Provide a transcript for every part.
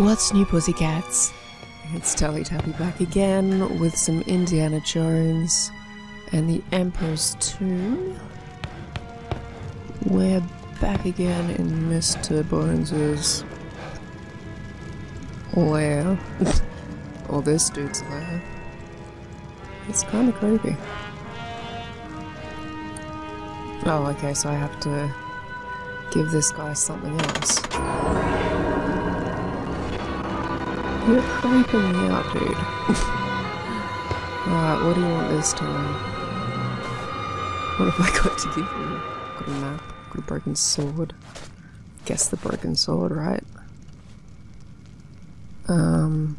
What's new, pussycats? It's TellyTabby back again with some Indiana Jones and the Emperor's Tomb. We're back again in Mr. Bones's lair. or this dude's lair. It's kind of creepy. Oh, okay, so I have to give this guy something else. You're creeping me out, dude. Alright, what do you want this time? What have I got to give you? Got a map, got a broken sword. Guess the broken sword, right? Um...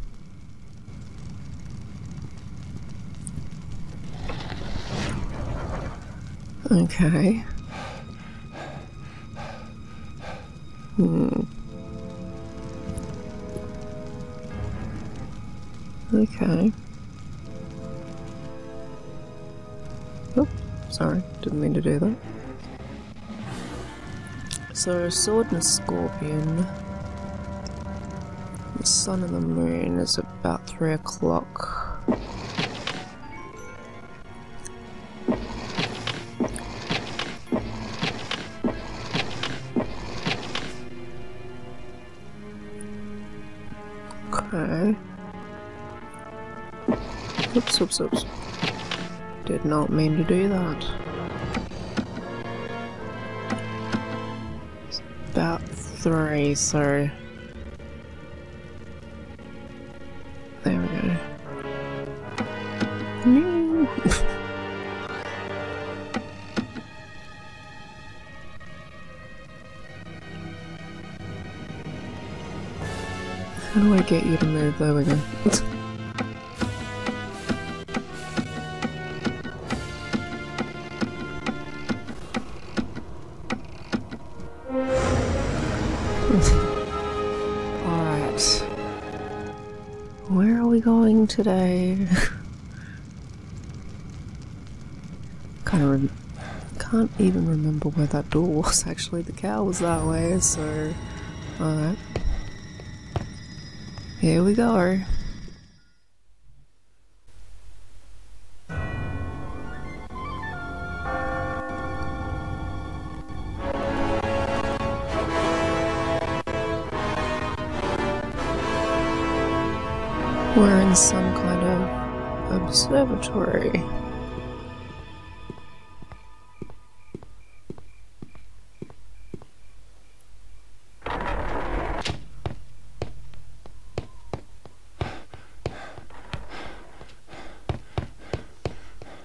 Okay. Hmm. Okay. Oh, sorry, didn't mean to do that. So, sword and a scorpion. The sun and the moon is about three o'clock. Oops. Did not mean to do that. It's about three, so. There we go. How do I get you to move? There we go. Going today? kind of can't even remember where that door was actually. The cow was that way, so. Alright. Here we go. We're in some kind of observatory.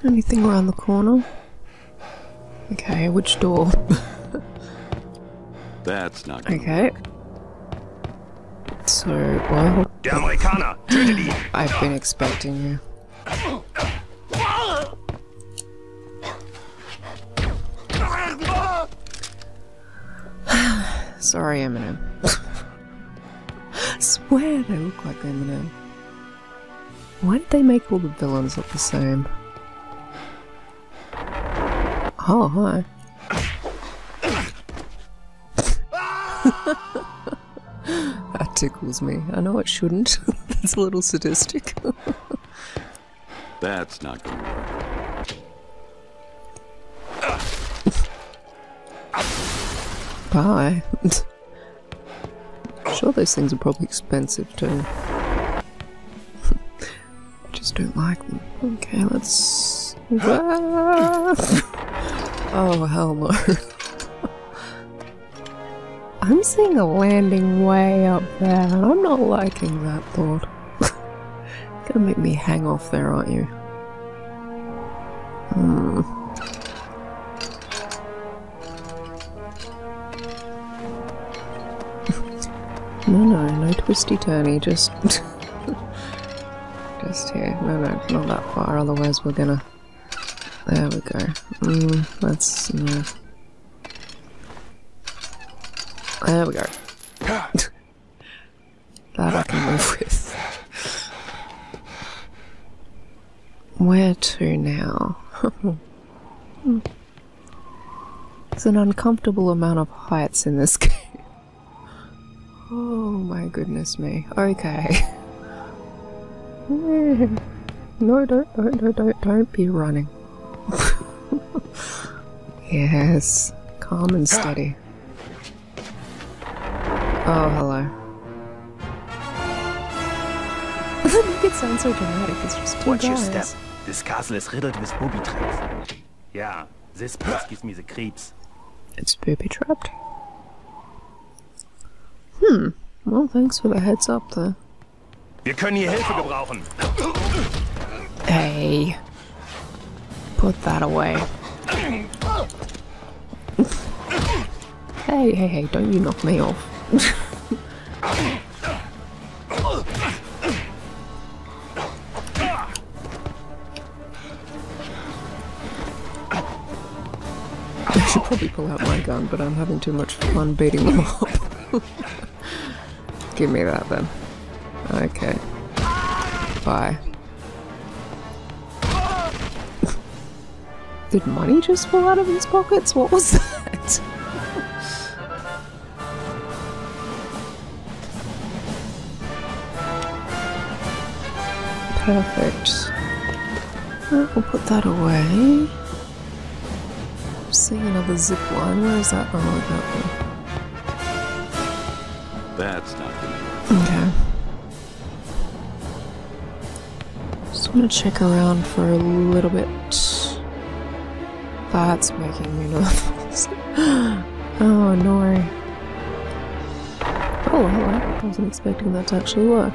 Anything around the corner? Okay, which door? That's not okay. So, well. I've been expecting you. Sorry, Eminem. Swear they look like Eminem. Why did they make all the villains look the same? Oh, hi. tickles me. I know it shouldn't. That's a little sadistic. That's not work. Bye. sure those things are probably expensive too. Just don't like them. Okay, let's. oh hell no. I'm seeing a landing way up there, and I'm not liking that thought. Gonna make me hang off there, aren't you? Hmm. No, no, no twisty turny, just. just here. No, no, not that far, otherwise we're gonna. There we go. Mm, that's. Mm. There we go. that I can live with. Where to now? There's an uncomfortable amount of heights in this game. Oh my goodness me. Okay. No, don't, don't, don't, don't, don't be running. yes, calm and steady. Oh, hello. Make it sound so dramatic. It's just two Watch your step. This castle is riddled with booby traps. Yeah, this place gives me the creeps. It's booby trapped. Hmm. Well, thanks for the heads up there. Wir können hier Hilfe gebrauchen. Hey. Put that away. hey, hey, hey, don't you knock me off. I should probably pull out my gun, but I'm having too much fun beating them up. Give me that then. Okay. Bye. Did money just fall out of his pockets? What was that? Perfect. Right, we'll put that away. I'm seeing another zip line. Where is that? Oh, that one. That's not gonna work. Okay. Just want to check around for a little bit. That's making me nervous. oh no. Oh, hello. I wasn't expecting that to actually work.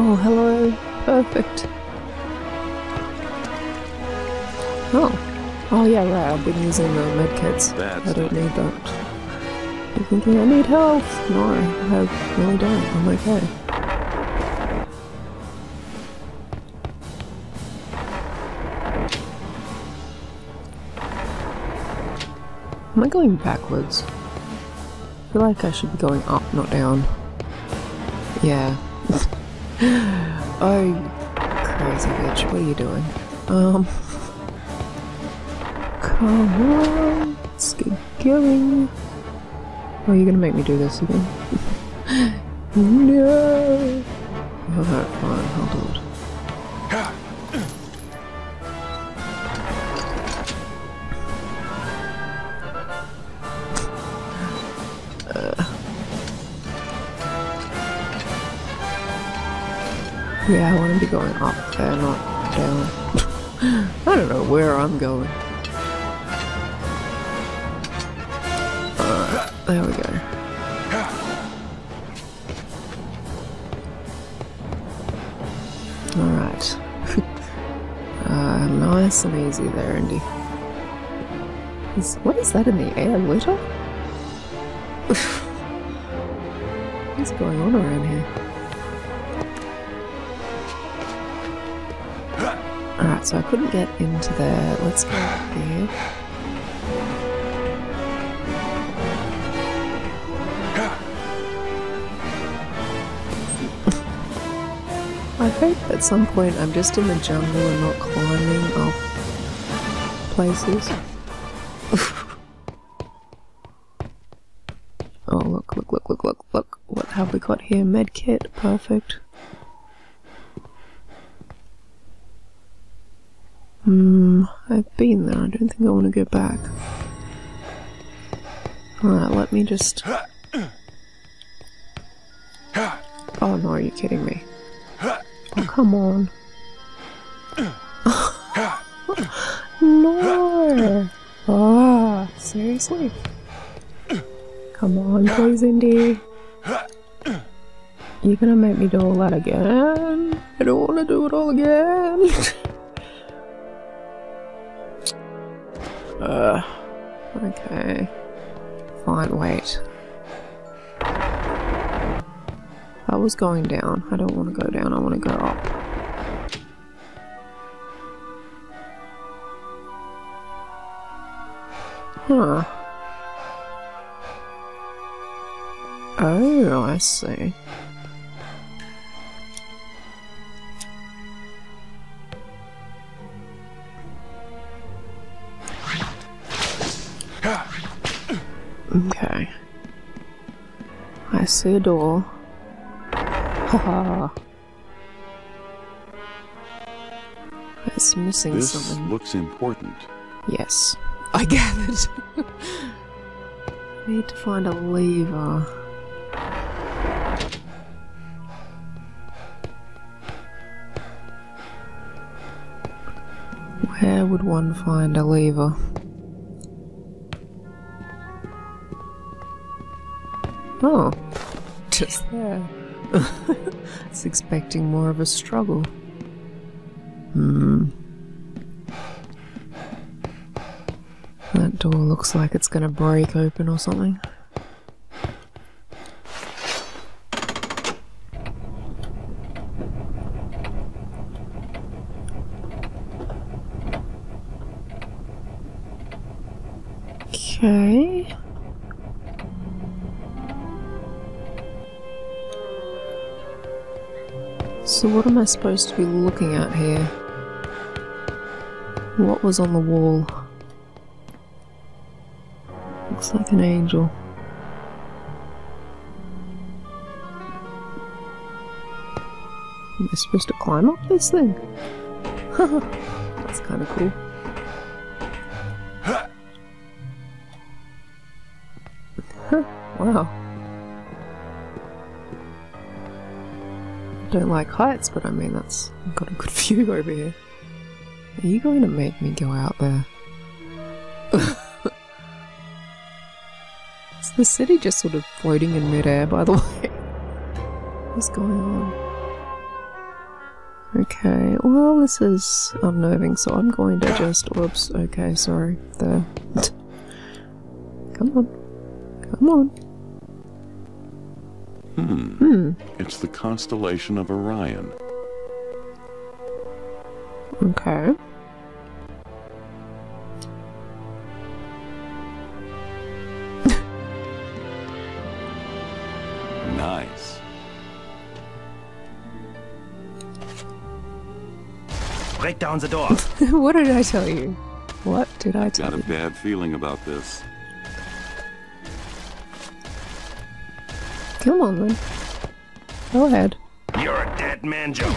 Oh, hello. Perfect. Oh. Oh, yeah, right. I've been using the medkits. I don't need that. You're thinking I need health? No, I really don't. I'm okay. Am I going backwards? I feel like I should be going up, not down. Yeah. oh, you crazy bitch. What are you doing? Um. Come on. Let's get going. Oh, you're gonna make me do this again? no! Alright, fine, I'll do Yeah, I want to be going up there, not down. I don't know where I'm going. Alright, there we go. Alright. uh, nice and easy there, Andy. Is, what is that in the air? Litter? What's going on around here? Alright, so I couldn't get into there. Let's go up here. I hope at some point I'm just in the jungle and not climbing up places. oh, look, look, look, look, look, look. What have we got here? Medkit. Perfect. Hmm, I've been there. I don't think I want to go back. Alright, let me just. Oh no, are you kidding me? Oh, come on. no! Ah, seriously? Come on, please, Indy. You're gonna make me do all that again? I don't want to do it all again. okay. Fine, wait. I was going down. I don't want to go down. I want to go up. Huh. Oh, I see. Okay. I see a door. Haha. It's missing This something. looks important. Yes, I gathered. Need to find a lever. Where would one find a lever? Oh, just there. I was expecting more of a struggle. Hmm. That door looks like it's gonna break open or something. So what am I supposed to be looking at here? What was on the wall? Looks like an angel. Am I supposed to climb up this thing? That's kind of cool. Don't like heights, but I mean that's I've got a good view over here. Are you going to make me go out there? Is the city just sort of floating in midair, by the way? What's going on? Okay, well, this is unnerving, so I'm going to just. Whoops, okay, sorry. There. Come on. Come on. Hmm. It's the constellation of Orion. Okay. Nice. Break down the door. what did I tell you? What did I tell you? Got a you? bad feeling about this. Come on then. Go ahead. You're a dead man, Jones.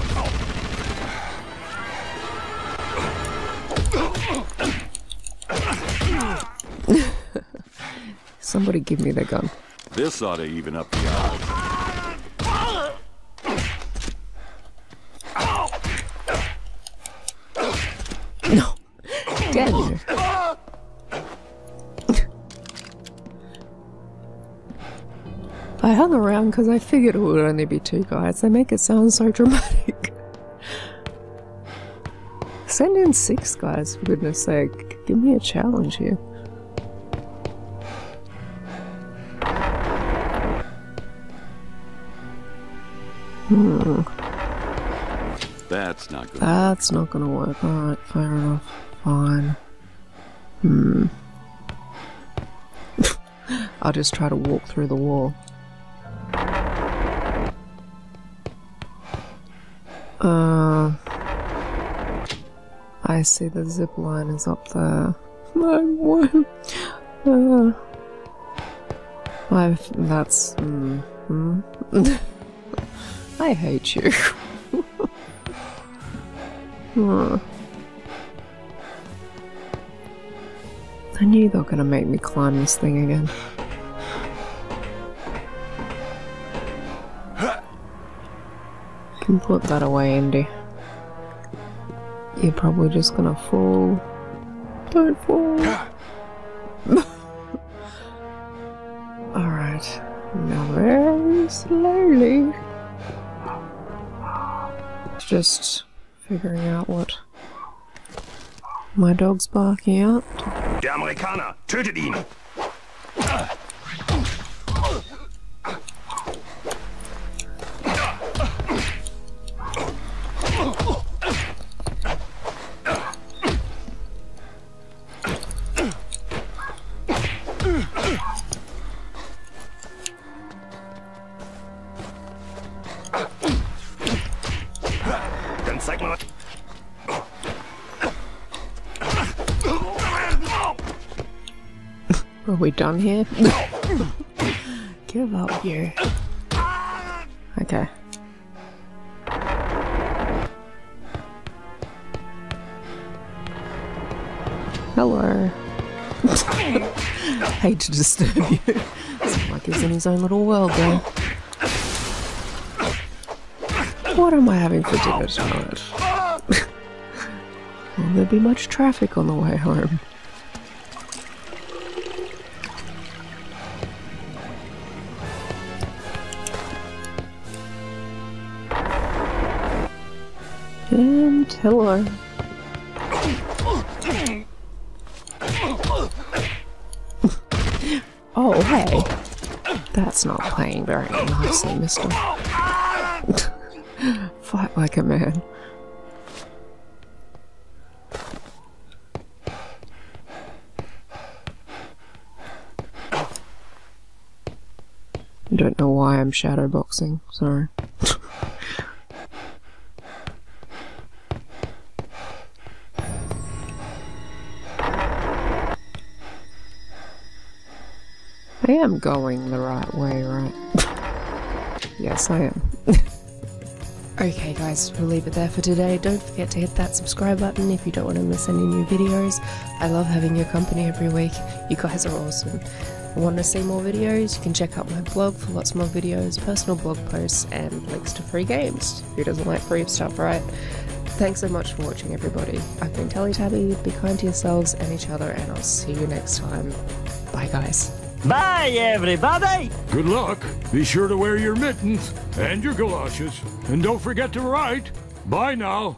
Somebody give me the gun. This ought to even up the odds. Hung around because I figured it would only be two guys. They make it sound so dramatic. Send in six guys, for goodness sake. Give me a challenge here. That's not good. That's not gonna work. Alright, fair enough. Fine. Hmm. I'll just try to walk through the wall. I see the zip line is up there. My one. Uh. I've. That's. Mm, mm. I hate you. I knew they were gonna make me climb this thing again. Can put that away, Andy. You're probably just gonna fall. Don't fall. Alright. Now very slowly. Just figuring out what my dog's barking out. Der Amerikaner, tötet ihn! Are we done here? Give up, you. Okay. Hello. Hate to disturb you. Seems like he's in his own little world there. What am I having for dinner tonight? Will there be much traffic on the way home? Oh, hey. That's not playing very nicely, mister. Fight like a man. I don't know why I'm shadowboxing, sorry. Am going the right way, right? yes, I am. okay, guys, we'll leave it there for today. Don't forget to hit that subscribe button if you don't want to miss any new videos. I love having your company every week. You guys are awesome. Want to see more videos? You can check out my blog for lots more videos, personal blog posts, and links to free games. Who doesn't like free stuff, right? Thanks so much for watching, everybody. I've been TellyTabby. Be kind to yourselves and each other, and I'll see you next time. Bye, guys. Bye, everybody! Good luck. Be sure to wear your mittens and your galoshes. And don't forget to write. Bye now.